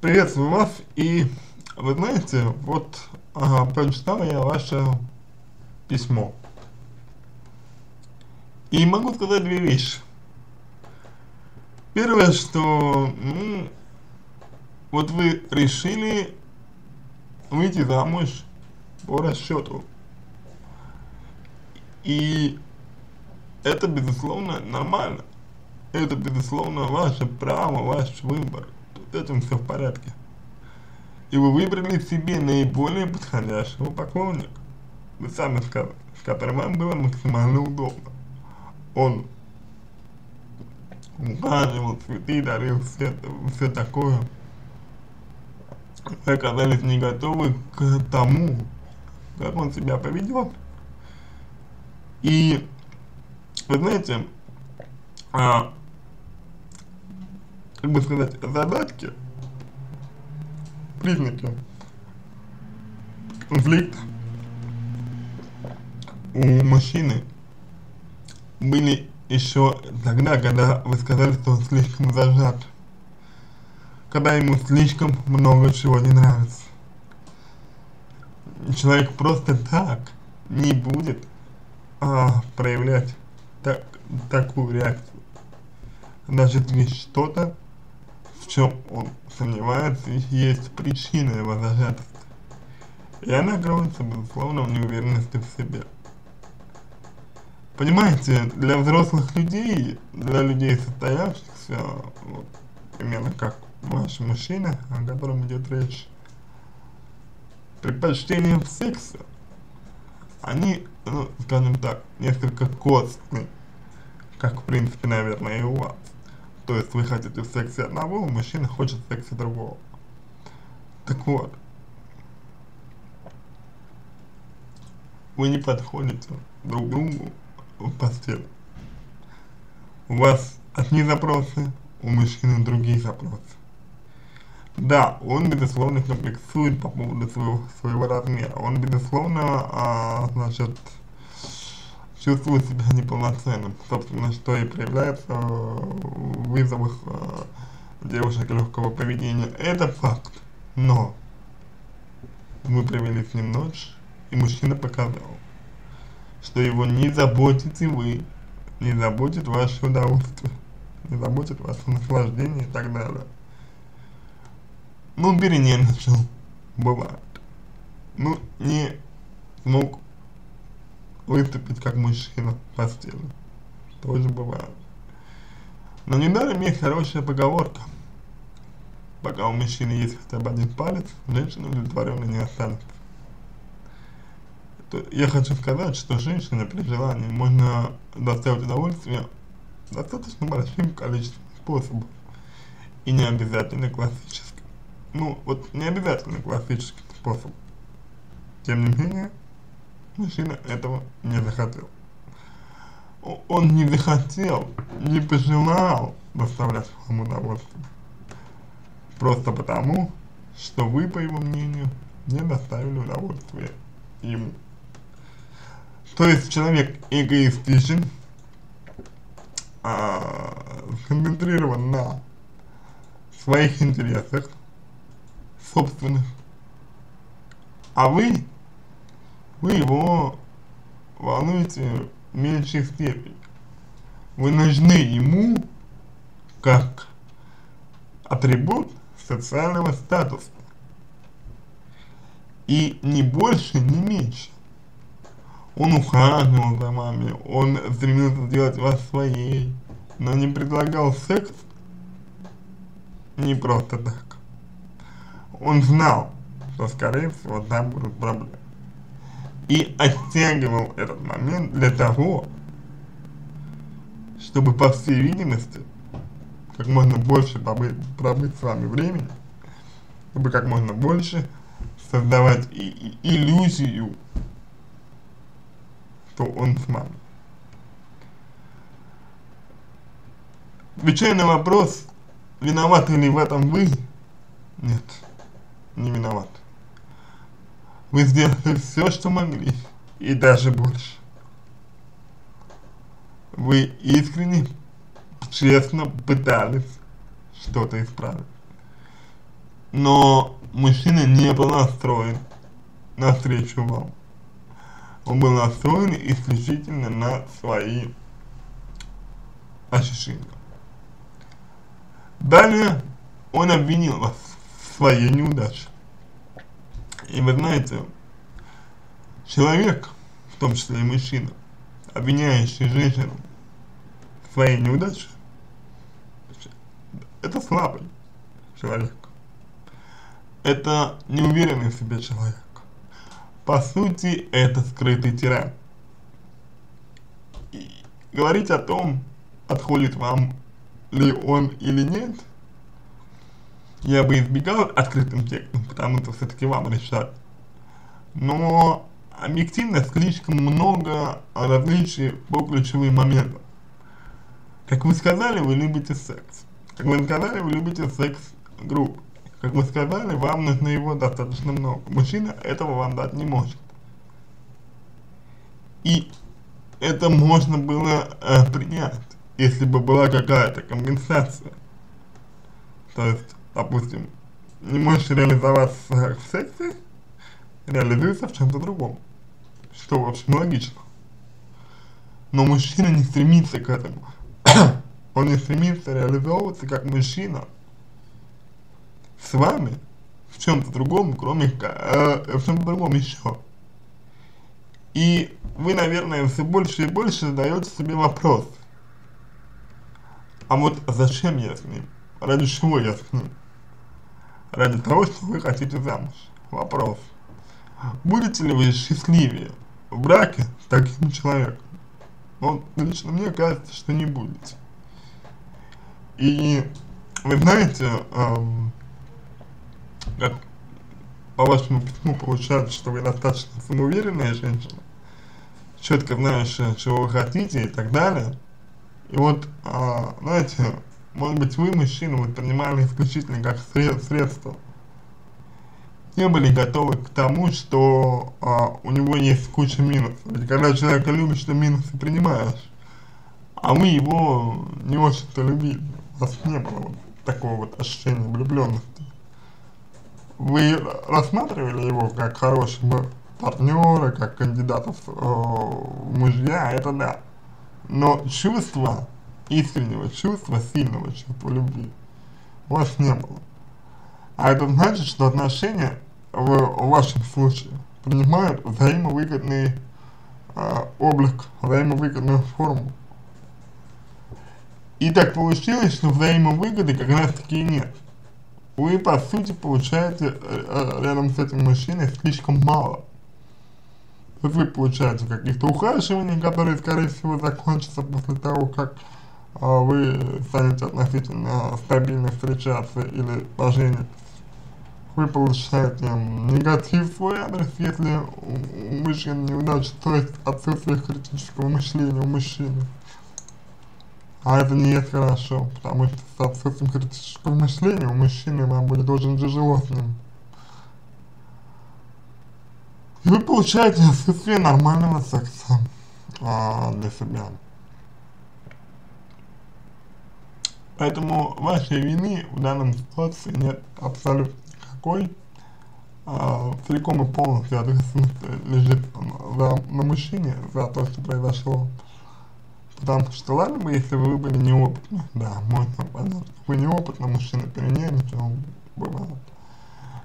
Приветствую вас и вы знаете, вот ага, прочитал я ваше письмо. И могу сказать две вещи. Первое, что ну, вот вы решили выйти замуж по расчету. И это, безусловно, нормально. Это, безусловно, ваше право, ваш выбор. С все в порядке. И вы выбрали себе наиболее подходящего поклонника. Вы сами сказали, с которым вам было максимально удобно. Он ухаживал, цветы дарил, все, все такое. Вы оказались не готовы к тому, как он себя поведет. И вы знаете, а, как бы сказать, задатки, признаки конфликта у мужчины были еще тогда, когда вы сказали, что он слишком зажат, когда ему слишком много чего не нравится. Человек просто так не будет а, проявлять так, такую реакцию. Значит, есть что-то, в чем он сомневается, есть причина его зажатости. И она кроется, безусловно, в неуверенности в себе. Понимаете, для взрослых людей, для людей состоявшихся, вот, примерно как ваш мужчина, о котором идет речь, предпочтение в сексе, они, ну, скажем так, несколько костные, как в принципе, наверное, и у вас. То есть вы хотите в сексе одного, мужчина хочет в сексе другого. Так вот, вы не подходите друг другу в постели. У вас одни запросы, у мужчины другие запросы. Да, он, безусловно, комплексует по поводу своего, своего размера. Он, безусловно, а, значит, чувствует себя неполноценным. Собственно, что и проявляется в вызовах а, девушек легкого поведения. Это факт. Но мы провели с ним ночь, и мужчина показал, что его не заботите вы, не заботит ваше удовольствие, не заботит ваше наслаждение и так далее. Ну, перенервничал, бывает. Ну, не смог выступить как мужчина в постели. Тоже бывает. Но недаром есть хорошая поговорка. Пока у мужчины есть хотя бы один палец, женщина удовлетворенно не останется я хочу сказать, что женщине при желании можно доставить удовольствие достаточно большим количеством способов. И не обязательно классическим. Ну, вот не обязательно классический способ. Тем не менее, мужчина этого не захотел. Он не захотел, не пожелал доставлять вам удовольствие. Просто потому, что вы, по его мнению, не доставили удовольствие ему. То есть человек эгоистичен, а, сконцентрирован на своих интересах, собственных, а вы, вы его волнуете в меньшей степени. Вы нужны ему как атрибут социального статуса. И не больше, не меньше. Он ухаживал за вами, он стремился сделать вас своей, но не предлагал секс не просто так. Он знал, что скорее всего там будут проблемы. И оттягивал этот момент для того, чтобы, по всей видимости, как можно больше побыть, пробыть с вами времени, чтобы как можно больше создавать и, и, иллюзию что он с нами. Отвечая на вопрос, виноваты ли в этом вы, нет, не виноват. Вы сделали все, что могли, и даже больше. Вы искренне, честно пытались что-то исправить. но мужчина не был настроен навстречу вам. Он был настроен исключительно на свои ощущения. Далее он обвинил вас в своей неудаче. И вы знаете, человек, в том числе и мужчина, обвиняющий женщину в своей неудаче, это слабый человек. Это неуверенный в себе человек. По сути, это скрытый тиран. И говорить о том, подходит вам ли он или нет, я бы избегал открытым текстом, потому что все-таки вам решать. Но объективно слишком много различий по ключевым моментам. Как вы сказали, вы любите секс. Как вы сказали, вы любите секс групп. Как вы сказали, вам нужно его достаточно много. Мужчина этого вам дать не может. И это можно было э, принять, если бы была какая-то компенсация. То есть, допустим, не можешь реализоваться в сексе, реализуется в чем-то другом. Что, в общем, логично. Но мужчина не стремится к этому. Он не стремится реализовываться как мужчина с вами в чем-то другом, кроме э, в чем-то другом еще. И вы, наверное, все больше и больше задаете себе вопрос. А вот зачем я с ним? Ради чего я с ним? Ради того, что вы хотите замуж. Вопрос. Будете ли вы счастливее в браке с таким человеком? Вот лично мне кажется, что не будете. И вы знаете, эм, как по вашему письму получается, что вы достаточно самоуверенная женщина, четко знающая, чего вы хотите и так далее. И вот, а, знаете, может быть вы, мужчину, воспринимали исключительно как средство. Не были готовы к тому, что а, у него есть куча минусов. Ведь когда человека любишь, ты минусы принимаешь. А вы его не очень-то любили. У вас не было вот такого вот ощущения влюбленности вы рассматривали его как хорошего партнера, как кандидата в, э, мужья, это да. Но чувства, искреннего чувства, сильного чувства любви у вас не было. А это значит, что отношения в, вашем случае принимают взаимовыгодный э, облик, взаимовыгодную форму. И так получилось, что взаимовыгоды как раз таки нет вы по сути получаете э, э, рядом с этим мужчиной слишком мало. Вы получаете каких-то ухаживаний, которые скорее всего закончатся после того, как вы станете относительно стабильно встречаться или поженитесь. Вы получаете негатив в свой адрес, если у мужчин неудача, то есть отсутствие критического мышления у мужчины. А это не есть хорошо, потому что с отсутствием критического мышления у мужчины вам будет очень тяжело с ним. И вы получаете отсутствие нормального секса а, для себя. Поэтому вашей вины в данном ситуации нет абсолютно никакой. А, целиком и полностью ответственность лежит за, на мужчине за то, что произошло. Потому что ладно бы, если вы были неопытны, да, можно понять, вы неопытный мужчина, перенервничал, бывает.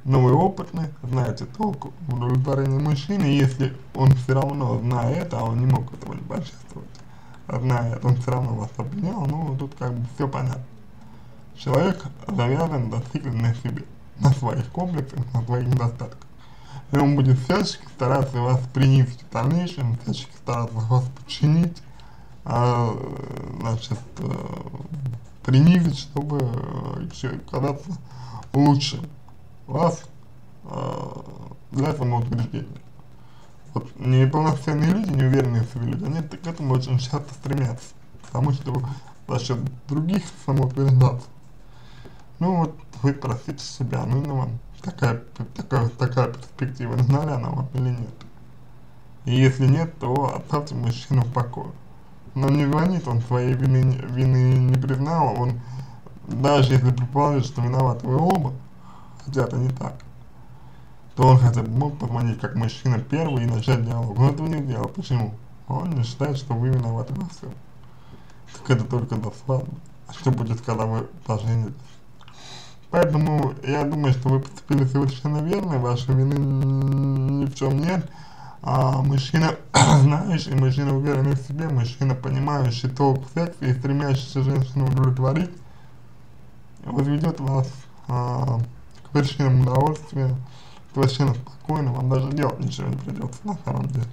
Но вы опытны, знаете толк в удовлетворении мужчины, если он все равно, зная это, а он не мог этого не почувствовать, а зная это, он все равно вас обвинял, ну, тут как бы все понятно. Человек завязан зациклен на себе, на своих комплексах, на своих недостатках. И он будет всячески стараться вас принизить в дальнейшем, всячески стараться вас подчинить, а, значит, э, принизить, чтобы э, казаться лучше вас э, для самоутверждения. Вот неполноценные люди, неуверенные в себе люди, они к этому очень часто стремятся, потому что за счет других самоутверждаться. Ну вот, вы спросите себя, ну, ну вам такая, такая, такая перспектива, нужна ли она вам или нет. И если нет, то оставьте мужчину в покое но не звонит, он своей вины, вины не признал, он даже если предположит, что виноваты вы оба, хотя это не так, то хотя бы мог позвонить как мужчина первый и начать диалог. Но этого не делал. Почему? Он не считает, что вы виноваты во всем. Так это только до. А что будет, когда вы поженитесь? Поэтому я думаю, что вы поступили совершенно верно, вашей вины ни в чем нет. А мужчина знающий, мужчина уверенный в себе, мужчина понимающий толк в сексе и стремящийся женщину удовлетворить, возведет вас а, к вершинам удовольствия, совершенно спокойно, вам даже делать ничего не придется на самом деле.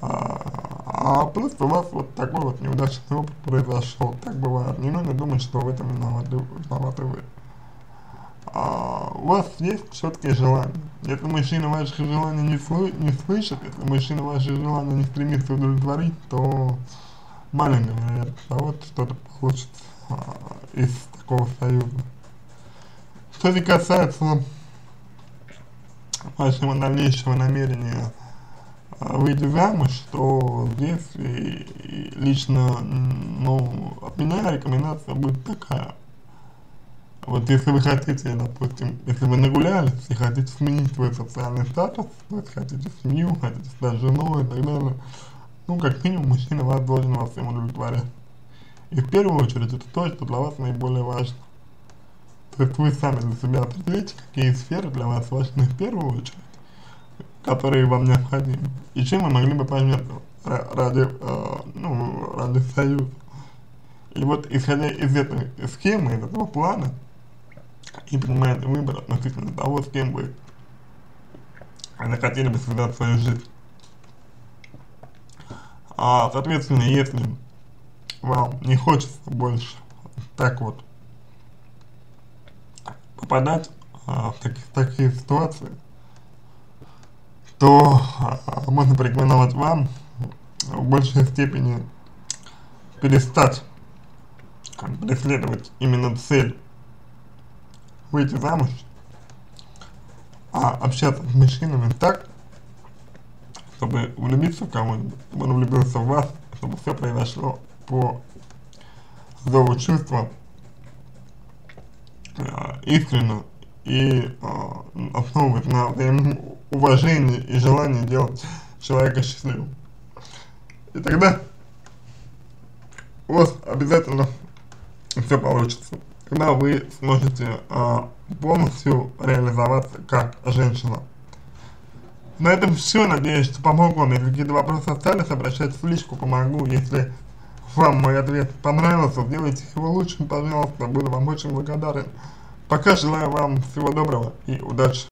А, а просто у вас вот такой вот неудачный опыт произошел, так бывает. Не нужно думать, что в этом виноваты, виноваты вы а, у вас есть четкие желания. Если мужчина ваших желаний не, слы не слышит, если мужчина ваши желания не стремится удовлетворить, то маленькая вероятность того, что-то получится а, из такого союза. Что же касается вашего дальнейшего намерения а, выйти замуж, то здесь и, и лично, ну, от меня рекомендация будет такая – вот если вы хотите, допустим, если вы нагулялись и хотите сменить свой социальный статус, то есть хотите семью, хотите стать женой и так далее, ну, как минимум, мужчина вас должен во всем удовлетворять. И в первую очередь, это то, что для вас наиболее важно. То есть вы сами для себя определите, какие сферы для вас важны в первую очередь, которые вам необходимы, и чем вы могли бы пожертвовать ради, э, ну, ради союза. И вот исходя из этой схемы, из этого плана, и принимает выбор относительно того, с кем вы захотели бы связать свою жизнь. А, соответственно, если вам не хочется больше так вот попадать а, в такие, такие ситуации, то а, можно порекомендовать вам в большей степени перестать преследовать именно цель выйти замуж, а общаться с мужчинами так, чтобы влюбиться в кого-нибудь, чтобы он влюбился в вас, чтобы все произошло по зову чувства э, искренно и э, основывать на уважении и желании делать человека счастливым. И тогда у вас обязательно все получится когда вы сможете а, полностью реализоваться как женщина. На этом все. Надеюсь, что помог вам. Если какие-то вопросы остались, обращайтесь в личку, помогу. Если вам мой ответ понравился, сделайте его лучшим, пожалуйста. Буду вам очень благодарен. Пока желаю вам всего доброго и удачи.